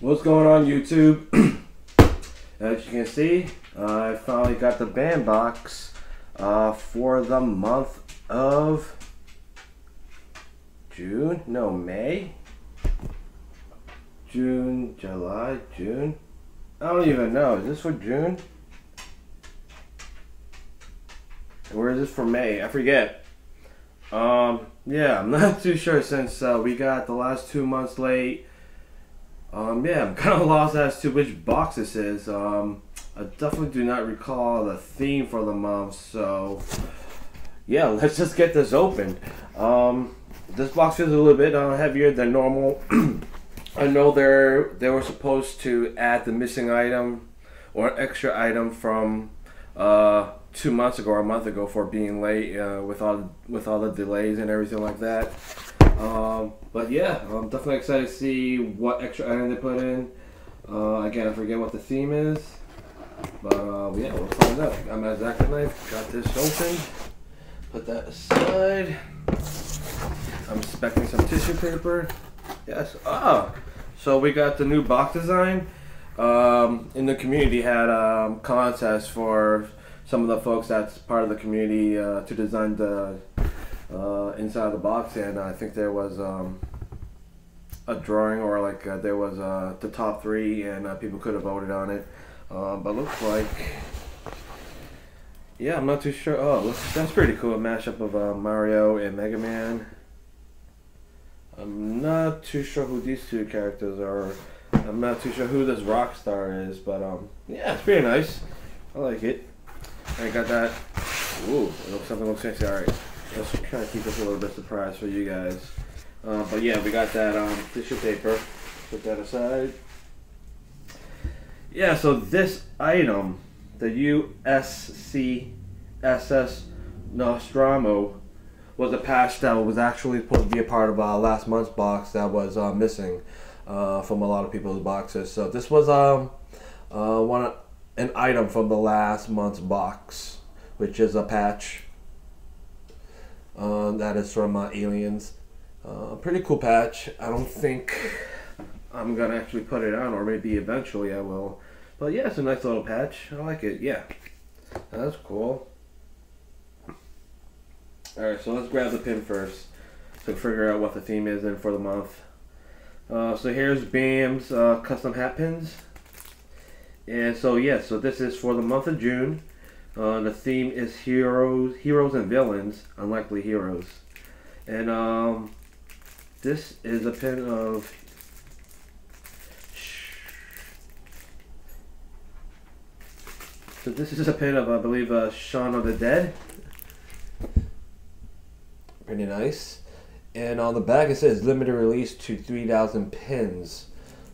What's going on YouTube? As you can see, uh, I finally got the Bam Box uh, for the month of June? No, May? June, July, June? I don't even know. Is this for June? Or is this for May? I forget. Um, yeah, I'm not too sure since uh, we got the last two months late. Um, yeah, I'm kind of lost as to which box this is. Um, I definitely do not recall the theme for the month, so yeah, let's just get this open. Um, this box is a little bit uh, heavier than normal. I know they're they were supposed to add the missing item or extra item from uh, two months ago or a month ago for being late uh, with all with all the delays and everything like that. Um, but yeah, I'm definitely excited to see what extra item they put in. Uh, again, I forget what the theme is, but uh, yeah, we'll find out. Got my X-Acto knife, got this open, put that aside. I'm expecting some tissue paper. Yes. Ah, so we got the new box design. Um, in the community had a um, contest for some of the folks that's part of the community uh, to design the uh, inside of the box, and I think there was um, a drawing or like uh, there was uh, the top three, and uh, people could have voted on it. Uh, but looks like, yeah, I'm not too sure. Oh, looks, that's pretty cool. A mashup of uh, Mario and Mega Man. I'm not too sure who these two characters are. I'm not too sure who this rock star is, but um, yeah, it's pretty nice. I like it. I got that. Ooh, it looks something looks fancy. All right, let's try to keep this a little bit surprise for you guys. Uh, but yeah, we got that um, tissue paper. Put that aside. Yeah, so this item, the USCSS Nostromo, was a patch that was actually supposed to be a part of uh, last month's box that was uh, missing uh, from a lot of people's boxes. So this was um, uh, one an item from the last month's box, which is a patch uh, that is from Aliens. Uh, pretty cool patch. I don't think I'm gonna actually put it on, or maybe eventually I will. But yeah, it's a nice little patch. I like it. Yeah, that's cool. Alright, so let's grab the pin first to figure out what the theme is in for the month. Uh, so here's BAM's uh, custom hat pins. And so yeah, so this is for the month of June. Uh, the theme is heroes, heroes and villains, unlikely heroes. And um, this is a pin of So this is a pin of, I believe, uh, Shaun of the Dead. Pretty nice. And on the back it says limited release to 3,000 pins.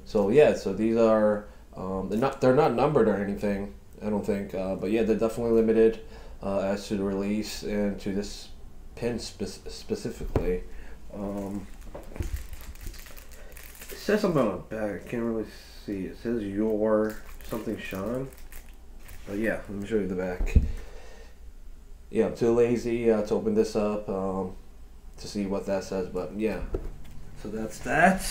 So yeah, so these are um, they're not they're not numbered or anything. I don't think, uh, but yeah, they're definitely limited uh, as to the release and to this pin spe- specifically. Um, it says something on the back. I can't really see. It says your something Shaun. But yeah, let me show you the back. Yeah, I'm too lazy uh, to open this up um, to see what that says, but yeah. So that's that.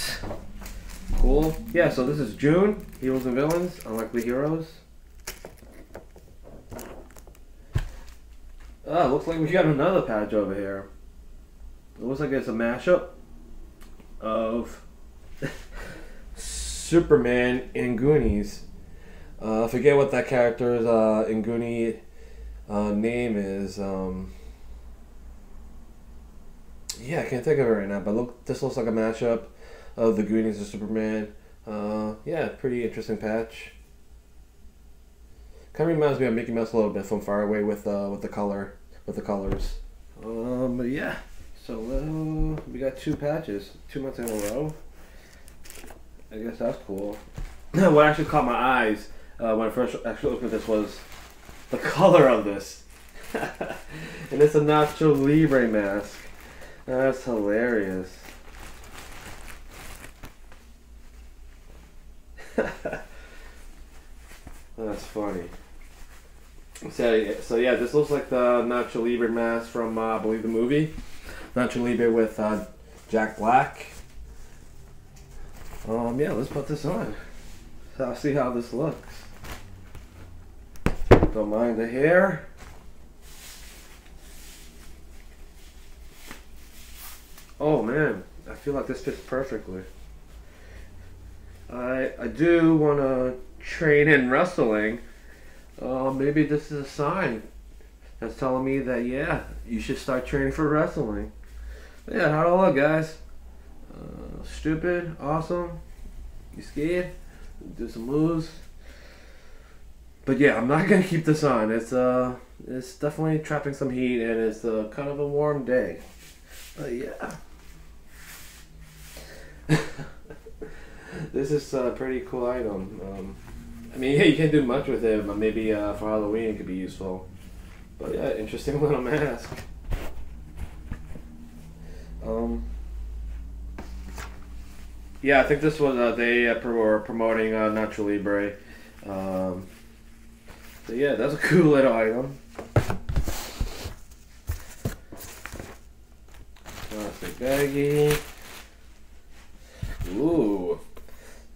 Cool. Yeah, so this is June. Heroes and Villains, Unlikely Heroes. Ah, looks like we got another patch over here. It looks like it's a mashup of Superman and Goonies. Uh, I forget what that character's uh, in Goonie uh, name is. Um, yeah, I can't think of it right now. But look, this looks like a mashup of the Goonies and Superman. Uh, yeah, pretty interesting patch. Kind of reminds me of Mickey Mouse a little bit from far away with uh, with the color with the colors. Um, yeah. So uh, we got two patches, two months in a row. I guess that's cool. what actually caught my eyes uh, when I first actually looked at this was the color of this. and it's a Nacho Libre mask. That's hilarious. That's funny. So, so yeah, this looks like the Nacho Libre mask from, uh, I believe, the movie. Nacho Libre with uh, Jack Black. Um, yeah, let's put this on. So I'll see how this looks. Don't mind the hair. Oh man, I feel like this fits perfectly. I I do want to train in wrestling. Uh, maybe this is a sign that's telling me that yeah, you should start training for wrestling. Yeah, do I look, guys? Uh, stupid, awesome. You scared? Do some moves. But yeah, I'm not gonna keep this on. It's uh, it's definitely trapping some heat, and it's uh, kind of a warm day. But yeah. this is a pretty cool item. Um, I mean, yeah, you can't do much with it, but maybe uh, for Halloween it could be useful. But yeah, interesting little mask. Um, yeah, I think this was uh, they uh, were promoting uh, Nacho Libre. Um, so yeah, that's a cool little item. Plastic baggie. Ooh.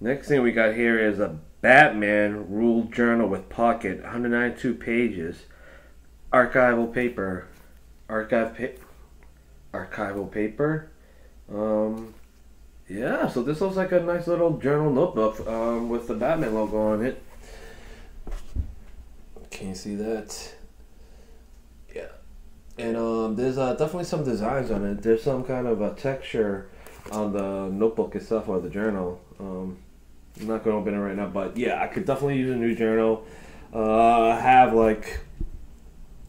Next thing we got here is a Batman ruled journal with pocket, 192 pages, archival paper, archive pa- archival paper. Um, yeah, so this looks like a nice little journal notebook um, with the Batman logo on it. Can you see that? Yeah, and um, there's uh, definitely some designs on it. There's some kind of a texture on the notebook itself or the journal. Um, I'm not going to open it right now, but yeah, I could definitely use a new journal. Uh, have like,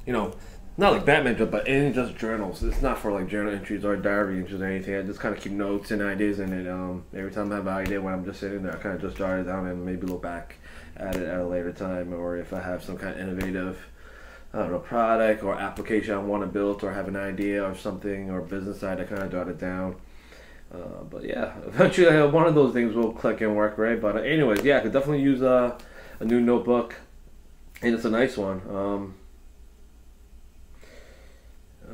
you know, not like Batman, but any just journals. It's not for like journal entries or diary entries or anything. I just kind of keep notes and ideas in it. Um, every time I have an idea when I'm just sitting there, I kind of just jot it down and maybe look back at it at a later time, or if I have some kind of innovative. I don't know, product or application I want to build or have an idea or something or business side, I kind of jot it down. Uh, but yeah, eventually uh, one of those things will click and work, right? But uh, anyways, yeah, I could definitely use a, a new notebook, and it's a nice one. Um,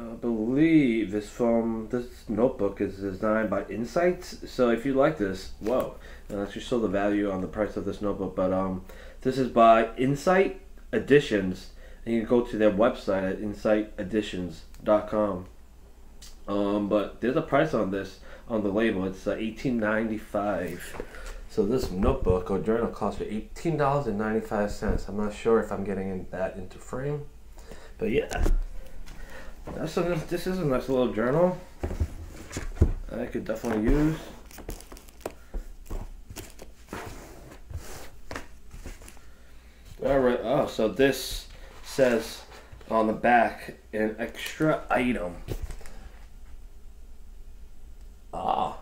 I believe this from this notebook is designed by Insights. So if you like this, whoa, and just show the value on the price of this notebook. But um, this is by Insight Editions, and you can go to their website at insighteditions.com. Um, but there's a price on this on the label. It's uh, eighteen ninety five. So this notebook or journal costs me eighteen dollars and ninety five cents. I'm not sure if I'm getting in that into frame, but yeah, that's a, this is a nice little journal. I could definitely use. All right. Oh, so this says on the back an extra item. Ah.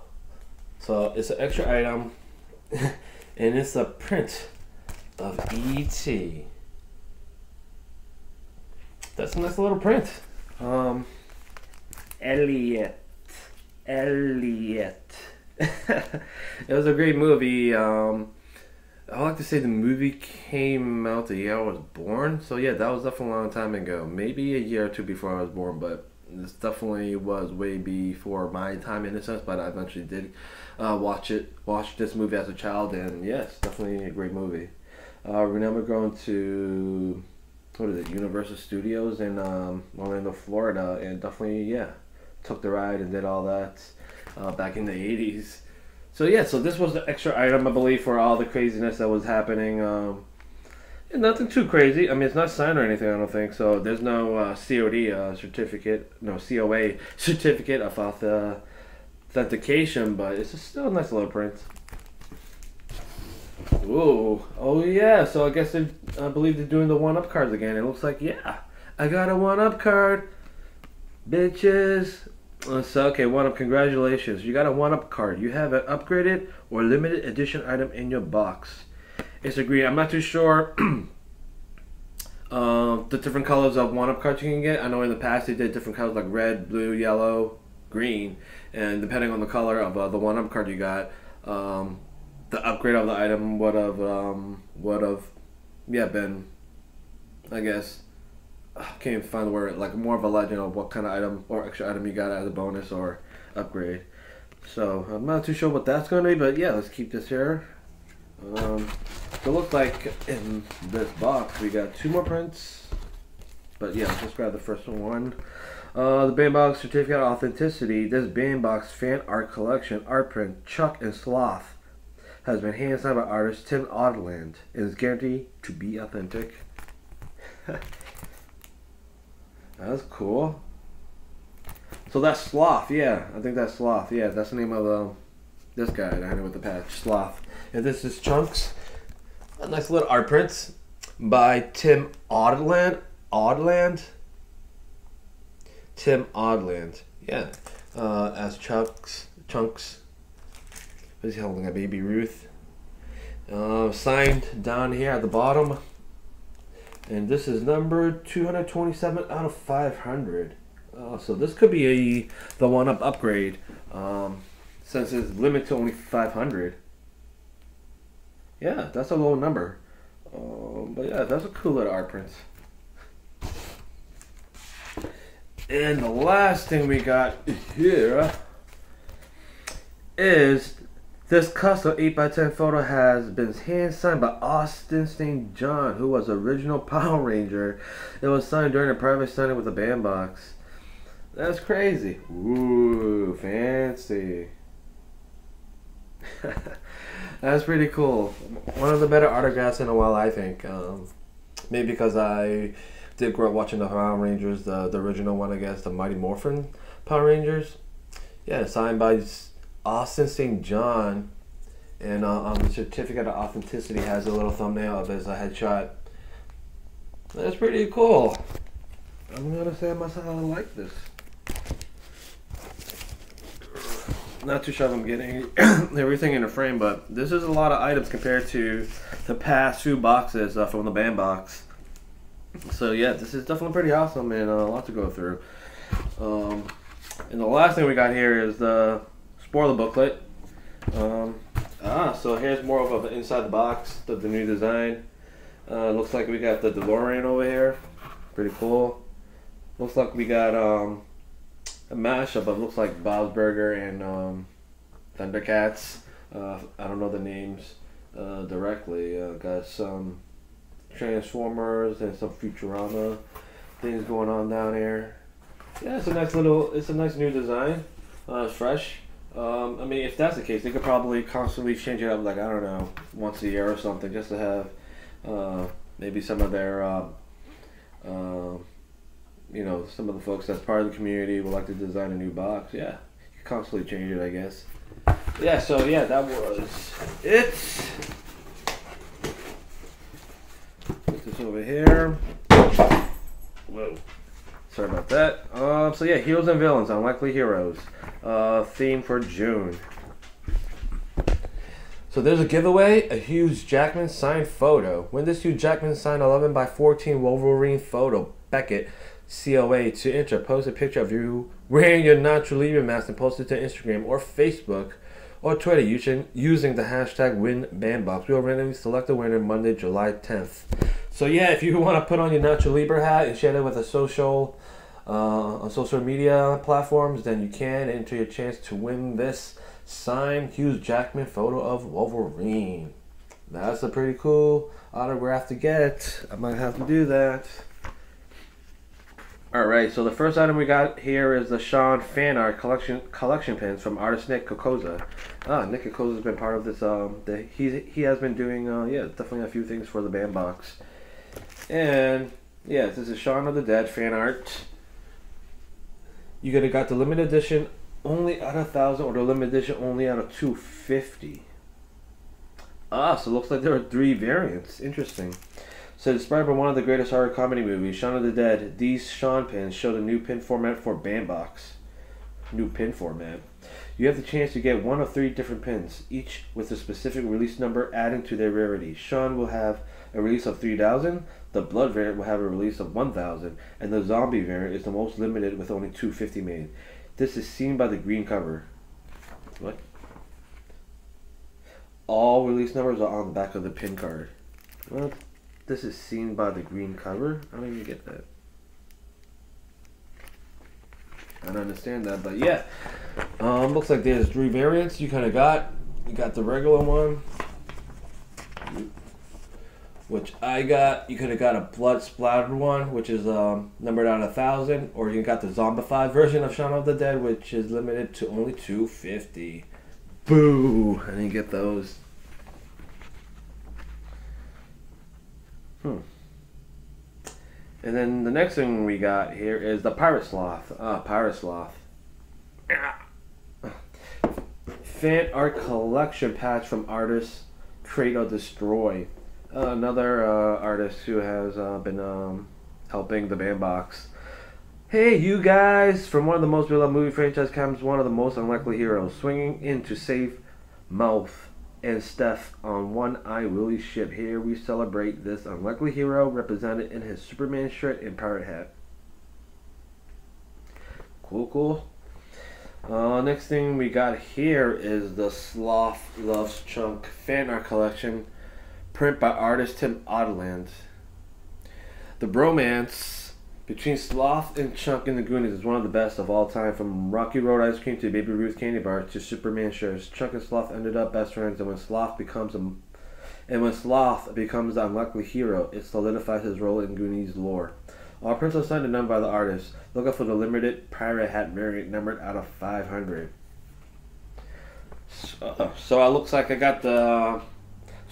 So it's an extra item, and it's a print of E.T. That's a nice little print. Um, Elliott. Elliott. it was a great movie. Um, I like to say the movie came out the year I was born. So yeah, that was definitely a long time ago. Maybe a year or two before I was born, but this definitely was way before my time in a sense, but I eventually did uh, watch it, watch this movie as a child, and yes, definitely a great movie. Uh, remember going to what is it, Universal Studios in um, Orlando, Florida, and definitely yeah, took the ride and did all that uh, back in the '80s. So yeah, so this was the extra item I believe for all the craziness that was happening. Um, Nothing too crazy. I mean, it's not signed or anything. I don't think so. There's no uh, COD uh, certificate, no COA certificate of auth- authentication, but it's still a nice little print. Ooh, oh yeah. So I guess I believe they're doing the one up cards again. It looks like yeah, I got a one up card, bitches. Uh, so okay, one up. Congratulations, you got a one up card. You have an upgraded or limited edition item in your box. It's a green. I'm not too sure uh, the different colors of one-up cards you can get. I know in the past they did different colors like red, blue, yellow, green, and depending on the color of uh, the one-up card you got, um, the upgrade of the item would have um, would have yeah been, I guess. I can't even find the word like more of a legend of what kind of item or extra item you got as a bonus or upgrade. So I'm not too sure what that's going to be, but yeah, let's keep this here. Um, so it looks like in this box we got two more prints. But yeah, let's just grab the first one. Uh, the Bam Box Certificate of Authenticity. This Bam Box fan art collection, art print, Chuck and Sloth, has been hand signed by artist Tim Odland and is guaranteed to be authentic. that's cool. So that's Sloth, yeah. I think that's Sloth, yeah. That's the name of the, this guy down here with the patch, Sloth. And this is Chunks. A nice little art prints by Tim Odland. Odland. Tim Odland. Yeah. Uh, as Chunks. Chunks. Is he holding a baby Ruth? Uh, signed down here at the bottom. And this is number 227 out of 500. Uh, so this could be a the one up upgrade. Um, since it's limited to only 500. Yeah, that's a low number. Um, but yeah, that's a cool little art print. And the last thing we got here is this custom 8x10 photo has been hand signed by Austin St. John, who was original Power Ranger. It was signed during a private signing with the Bam Box. That's crazy. Ooh, fancy. That's pretty cool. One of the better autographs in a while, I think. Um, maybe because I did grow up watching the Power Rangers, the, the original one, I guess, the Mighty Morphin Power Rangers. Yeah, signed by Austin St. John. And uh, on the certificate of authenticity has a little thumbnail of his headshot. That's pretty cool. I'm gonna say I must have like this. Not too sure if I'm getting everything in a frame, but this is a lot of items compared to the past few boxes uh, from the Bam Box. So yeah, this is definitely pretty awesome and uh, a lot to go through. Um, and the last thing we got here is the spoiler booklet. Um, ah, so here's more of an inside the box, the, the new design. Uh, looks like we got the DeLorean over here. Pretty cool. Looks like we got um, a mashup of looks like Bob's Burger and um, Thundercats. Uh, I don't know the names uh, directly. Uh, got some Transformers and some Futurama things going on down here. Yeah, it's a nice little. It's a nice new design. Uh, fresh. Um, I mean, if that's the case, they could probably constantly change it up, like I don't know, once a year or something, just to have uh, maybe some of their, uh, uh, you know, some of the folks that's part of the community would like to design a new box. Yeah, you constantly change it, I guess. Yeah, so yeah, that was it. Put this over here. Whoa. Sorry about that. Um, so yeah, heroes and villains, unlikely heroes uh, theme for June. So there's a giveaway, a Hugh Jackman signed photo. Win this Hugh Jackman signed 11 by 14 Wolverine photo, Beckett, COA. To enter, post a picture of you wearing your Nacho Libre mask and post it to Instagram or Facebook or Twitter using, using the hashtag WinBandbox. We will randomly select a winner Monday, July 10th. So yeah, if you want to put on your Nacho Libre hat and share it with a social uh, on social media platforms, then you can enter your chance to win this signed Hughes Jackman photo of Wolverine. That's a pretty cool autograph to get. I might have to do that. Alright, so the first item we got here is the Shaun fan art collection collection pins from artist Nick Cocozza. Ah, Nick Cocozza has been part of this. Um, the, he he has been doing uh, yeah, definitely a few things for the Bam Box. And yeah, this is Shaun of the Dead fan art. You could have got the limited edition only out of thousand or the limited edition only out of 250 ah so it looks like there are three variants. Interesting. So inspired by one of the greatest horror comedy movies Shaun of the Dead these Shaun pins show the new pin format for Bam Box. New pin format. You have the chance to get one of three different pins each with a specific release number adding to their rarity. Shaun will have a release of 3000 the Blood variant will have a release of 1,000, and the Zombie variant is the most limited with only 250 made. This is seen by the green cover. What? All release numbers are on the back of the pin card. Well, this is seen by the green cover. I don't even get that. I don't understand that, but yeah. Um, looks like there's three variants you kind of got. You got the regular one, which I got. You could have got a blood splattered one, which is um, numbered out a thousand, or you got the zombified version of Shaun of the Dead, which is limited to only 250. Boo! I didn't get those. Hmm. And then the next thing we got here is the Pirate Sloth. Ah, Pirate Sloth. Fan art collection patch from artist Create or Destroy. Uh, another uh, artist who has uh, been um, helping the Bam Box. Hey, you guys! From one of the most beloved movie franchise comes one of the most unlikely heroes, swinging in to save Mouth and Stef on One-Eyed Willy ship. Here we celebrate this unlikely hero represented in his Superman shirt and pirate hat. Cool, cool. Uh, next thing we got here is the Sloth Loves Chunk fan art collection, print by artist Tim Odland. The bromance between Sloth and Chunk in the Goonies is one of the best of all time. From Rocky Road ice cream to Baby Ruth candy bar to Superman shirts, Chunk and Sloth ended up best friends. And when Sloth becomes a, and when Sloth becomes the unlikely hero, it solidifies his role in Goonies lore. All prints are signed and done by the artist. Look out for the limited pirate hat variant numbered out of 500. So, uh, so it looks like I got the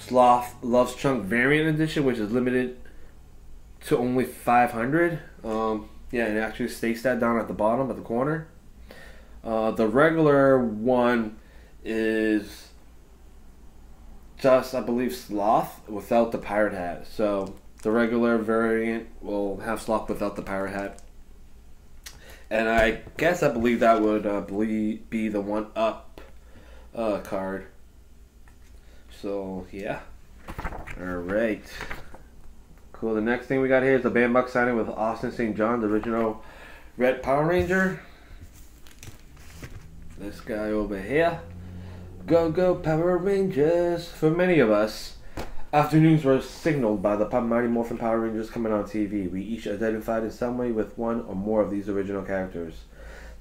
Sloth Loves Chunk variant edition, which is limited to only 500. Um, yeah, and it actually states that down at the bottom at the corner. Uh, the regular one is just, I believe, Sloth without the pirate hat. So the regular variant will have Sloth without the pirate hat. And I guess I believe that would uh, be the one up uh, card. So, yeah. Alright. Cool. The next thing we got here is the Bam Box signing with Austin St. John, the original Red Power Ranger. This guy over here. Go, go, Power Rangers! For many of us, afternoons were signaled by the Mighty Morphin Power Rangers coming on TV. We each identified in some way with one or more of these original characters.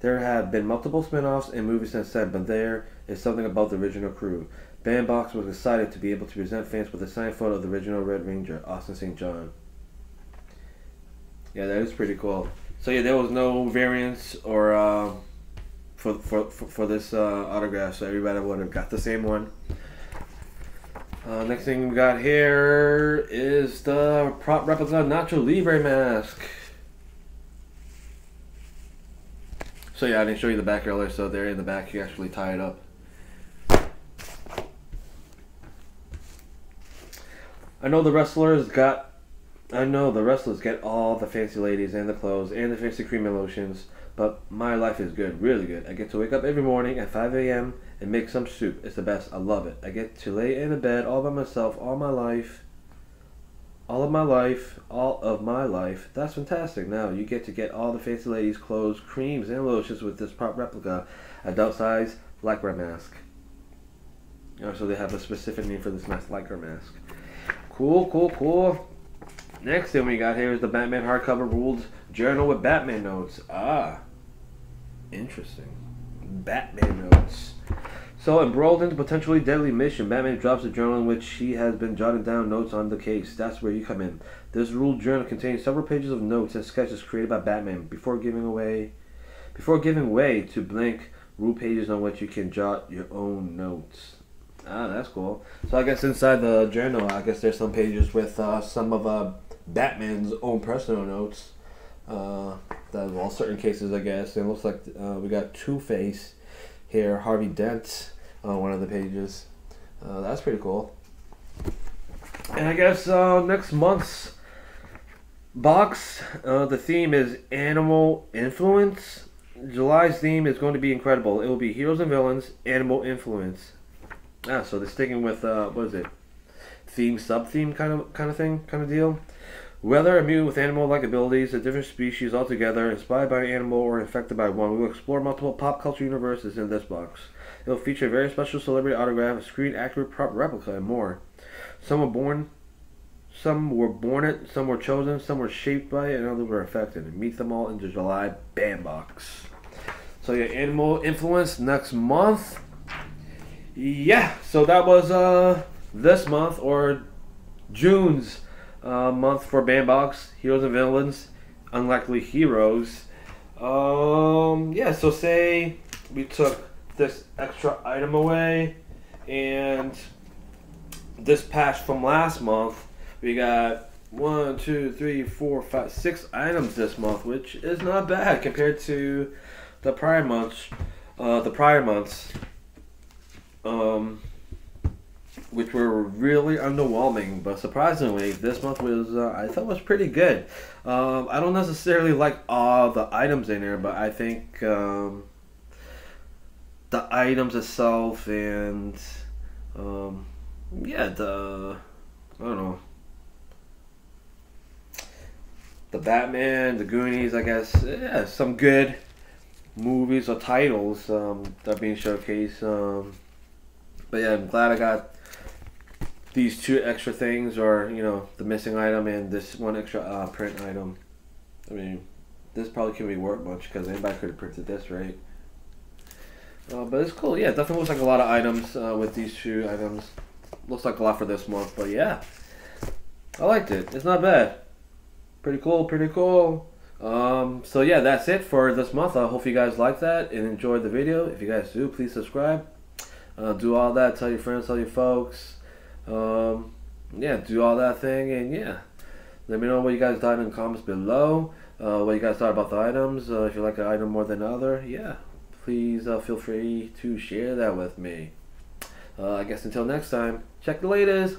There have been multiple spin offs and movies since then, but there is something about the original crew. Bam Box was excited to be able to present fans with a signed photo of the original Red Ranger, Austin St. John. Yeah, that is pretty cool. So yeah, there was no variance or uh, for, for, for for this uh, autograph, so everybody would have got the same one. Uh, next thing we got here is the prop replica Nacho Libre mask. So yeah, I didn't show you the back earlier, so there in the back you actually tie it up. I know the wrestlers got. I know the wrestlers get all the fancy ladies and the clothes and the fancy cream and lotions, but my life is good, really good. I get to wake up every morning at 5 a.m. and make some soup. It's the best. I love it. I get to lay in a bed all by myself all my life. All of my life, all of my life. That's fantastic. Now you get to get all the fancy ladies' clothes, creams, and lotions with this prop replica adult size lycra mask. Oh, so they have a specific name for this mask, lycra mask. Cool, cool, cool. Next thing we got here is the Batman hardcover ruled journal with Batman notes. Ah, interesting. Batman notes. So, embroiled in a potentially deadly mission, Batman drops a journal in which he has been jotting down notes on the case. That's where you come in. This ruled journal contains several pages of notes and sketches created by Batman before giving away, before giving way to blank rule pages on which you can jot your own notes. Ah, that's cool. So I guess inside the journal, I guess there's some pages with uh, some of uh, Batman's own personal notes. Uh, that well, certain cases, I guess. And it looks like uh, we got Two Face here, Harvey Dent on one of the pages. Uh, that's pretty cool. And I guess uh, next month's box, the theme is animal influence. July's theme is going to be incredible. It will be heroes and villains, animal influence. Ah, so they're sticking with uh, what is it? Theme, sub theme kind of kind of thing, kind of deal. Whether immune with animal-like abilities, a different species altogether, inspired by an animal, or infected by one, we will explore multiple pop culture universes in this box. It will feature a very special celebrity autograph, a screen-accurate prop replica, and more. Some were born, some were born it, some were chosen, some were shaped by it, and others were affected. Meet them all in the July Bam Box. So yeah, animal influence next month. Yeah, so that was uh this month or June's uh, month for Bam Box Heroes and Villains, Unlikely Heroes. Um, yeah, so say we took this extra item away and this patch from last month, we got one, two, three, four, five, six items this month, which is not bad compared to the prior months. Uh, the prior months, um, which were really underwhelming, but surprisingly, this month was uh, I thought was pretty good. Um, I don't necessarily like all the items in there, but I think um, the items itself and um, yeah, the I don't know the Batman, the Goonies, I guess. Yeah, some good movies or titles um, that are being showcased. Um, but yeah, I'm glad I got these two extra things, or you know, the missing item and this one extra uh, print item. I mean, this probably can not be worth much because anybody could have printed this, right? Uh, but it's cool. Yeah, it definitely looks like a lot of items uh, with these two items. Looks like a lot for this month, but yeah, I liked it. It's not bad. Pretty cool. Pretty cool. Um, so yeah, that's it for this month. I hope you guys like that and enjoyed the video. If you guys do, please subscribe. Uh, do all that. Tell your friends. Tell your folks. Um, yeah, do all that thing, and yeah, let me know what you guys thought in the comments below. Uh, what you guys thought about the items. Uh, if you like an item more than other, yeah, please uh, feel free to share that with me. Uh, I guess until next time, check the latest.